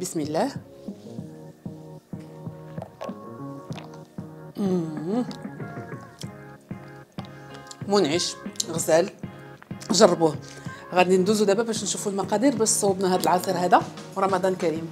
بسم الله. منعش غزال. جربوه. غادي ندوزو دابا باش نشوفوا المقادير باش صوبنا هذا العصير هذا ورمضان كريم.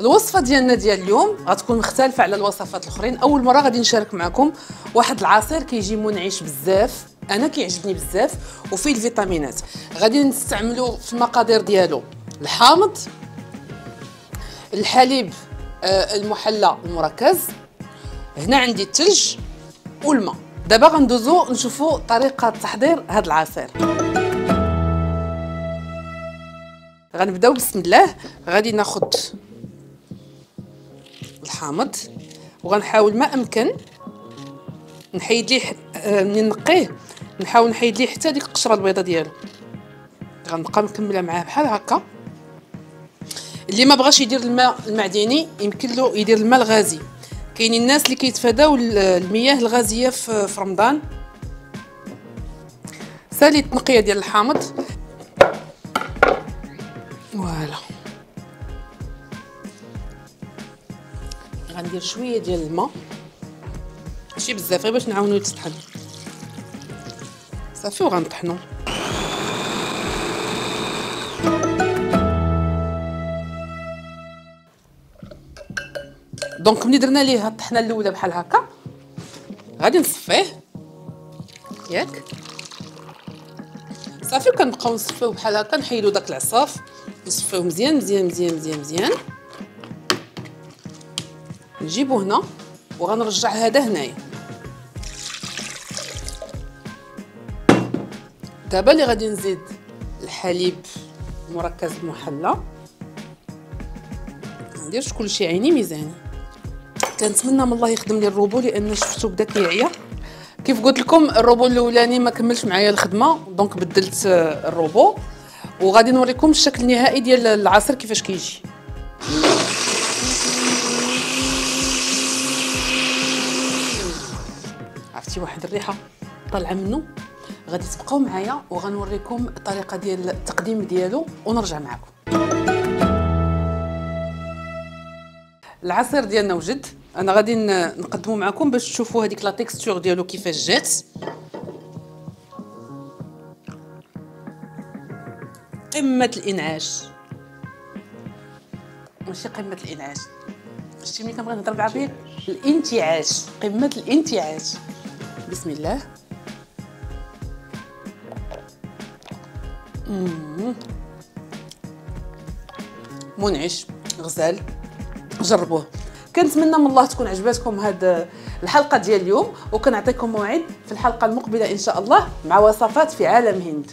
الوصفة ديالنا ديال اليوم غتكون مختلفة على الوصفات الأخرين. أول مرة غادي نشارك معكم واحد العصير كيجي منعش بزاف. أنا كيعجبني بزاف وفيه الفيتامينات. غادي نستعملوا في المقادير ديالو. الحامض الحليب آه، المحلى المركز هنا عندي الثلج والماء. دابا غندوزو نشوفوا طريقة تحضير هذا العصير. غنبداو بسم الله. غادي ناخذ الحامض وغنحاول ما أمكن نحيد ليه آه، منين نقيه. نحاول نحيد ليه حتى ديك القشرة البيضاء ديالو. غنبقى مكمله معاه بحال هكا. اللي ما بغاش يدير الماء المعدني يمكن له يدير الماء الغازي. كاينين الناس اللي كيتفاداو المياه الغازية في رمضان. سالي التنقية ديال الحامض. voilà. غندير شوية ديال الماء. ماشي بزاف غير باش نعاونو يتطحن صافي. وغنطحنو donc ملي درنا ليه الطحنه الأولى بحال هكا غادي نصفيه. ياك. صافي وكنبقاو نصفيو بحال هكا نحيدو داك العصاف. نصفيو مزيان مزيان مزيان مزيان مزيان. نجيبو هنا وغنرجع هذا هنايا دابا اللي غادي نزيد الحليب المركز المحلى نديرش كلشي عيني ميزاني كنتمنى من الله يخدم لي الروبو لأن شفتو بدا كيعيا. كيف قلت لكم الروبو الأولاني ما كملش معايا الخدمة دونك بدلت الروبو. وغادي نوريكم الشكل النهائي ديال العصير كيفاش كيجي. عرفتي واحد الريحة طالعة منه غادي تبقاو معايا وغنوريكم الطريقة ديال التقديم ديالو ونرجع معكم العصير ديالنا وجد أنا غادي نقدمه معكم باش تشوفوا هذيك لا تيكستور ديالو كيفاش جات. قمة الإنعاش. ماشي قمة الإنعاش. شتي ملي كنبغي نهضر بالعربيه الإنتعاش قمة الإنتعاش. بسم الله. منعش غزال جربوه. كنتمنى من الله تكون عجباتكم هاد الحلقة ديال اليوم وكنعطيكم موعد في الحلقة المقبلة إن شاء الله مع وصفات في عالم هند.